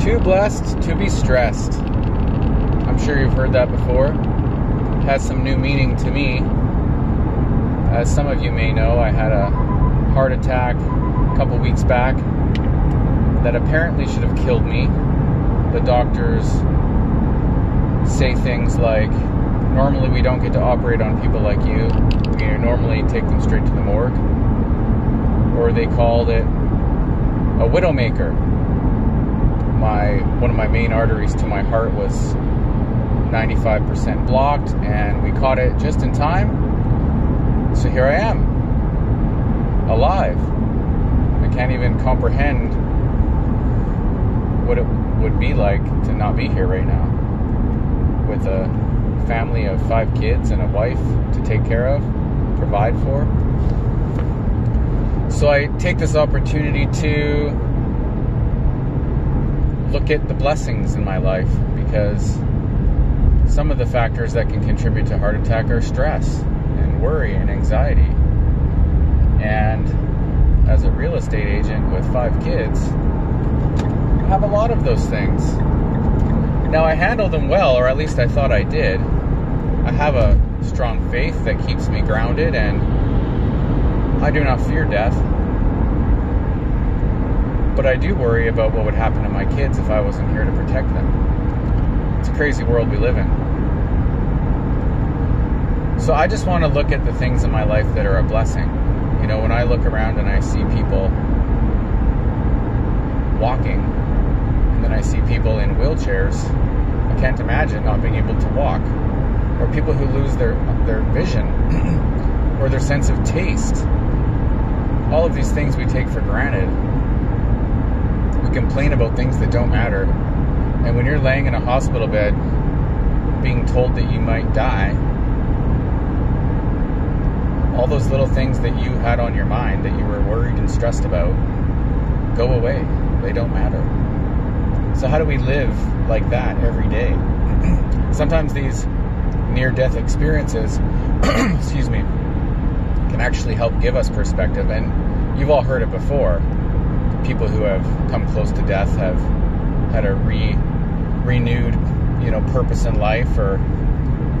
Too blessed to be stressed. I'm sure you've heard that before. It has some new meaning to me. As some of you may know, I had a heart attack a couple weeks back that apparently should have killed me. The doctors say things like, normally we don't get to operate on people like you. We normally take them straight to the morgue. Or they called it a widowmaker. My one of my main arteries to my heart was 95% blocked, and we caught it just in time. So here I am, alive. I can't even comprehend what it would be like to not be here right now with a family of five kids and a wife to take care of, provide for. So I take this opportunity to look at the blessings in my life because some of the factors that can contribute to heart attack are stress and worry and anxiety. And as a real estate agent with five kids, I have a lot of those things. Now I handle them well, or at least I thought I did. I have a strong faith that keeps me grounded and I do not fear death. But I do worry about what would happen to my kids if I wasn't here to protect them. It's a crazy world we live in. So I just want to look at the things in my life that are a blessing. You know, when I look around and I see people walking, and then I see people in wheelchairs, I can't imagine not being able to walk. Or people who lose their their vision or their sense of taste. All of these things we take for granted. Complain about things that don't matter. And when you're laying in a hospital bed being told that you might die, all those little things that you had on your mind that you were worried and stressed about go away. They don't matter. So, how do we live like that every day? Sometimes these near death experiences, excuse me, can actually help give us perspective. And you've all heard it before. People who have come close to death have had a re, renewed, you know, purpose in life or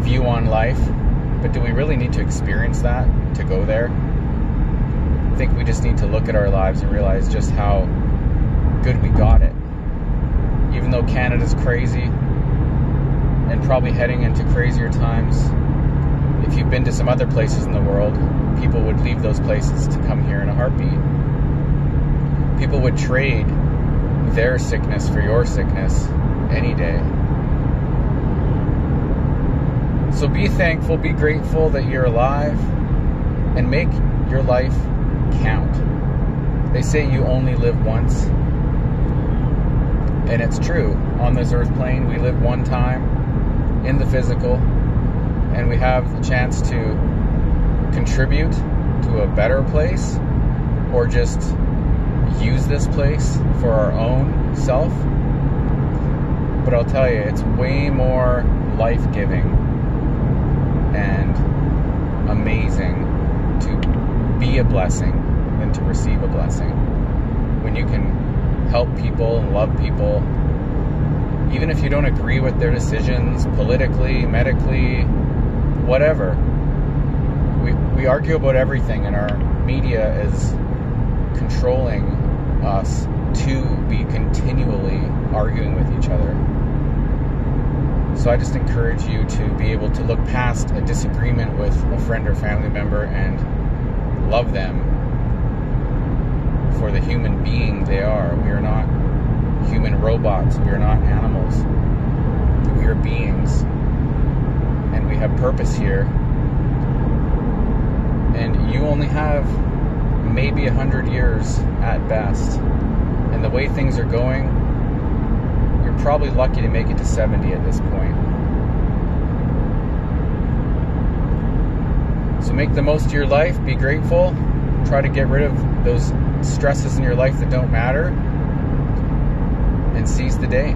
view on life. But do we really need to experience that to go there? I think we just need to look at our lives and realize just how good we got it. Even though Canada's crazy and probably heading into crazier times, if you've been to some other places in the world, people would leave those places to come here in a heartbeat. People would trade their sickness for your sickness any day. So be thankful, be grateful that you're alive, and make your life count. They say you only live once. And it's true. On this earth plane, we live one time in the physical, and we have the chance to contribute to a better place or just use this place for our own self. But I'll tell you, it's way more life giving and amazing to be a blessing than to receive a blessing. When you can help people and love people, even if you don't agree with their decisions politically, medically, whatever. We, we argue about everything, and our media is controlling us to be continually arguing with each other. So I just encourage you to be able to look past a disagreement with a friend or family member and love them for the human being they are. We are not human robots. We are not animals. We are beings. And we have purpose here. And you only have maybe a hundred years at best. And the way things are going, you're probably lucky to make it to 70 at this point. So make the most of your life, be grateful, try to get rid of those stresses in your life that don't matter, and seize the day.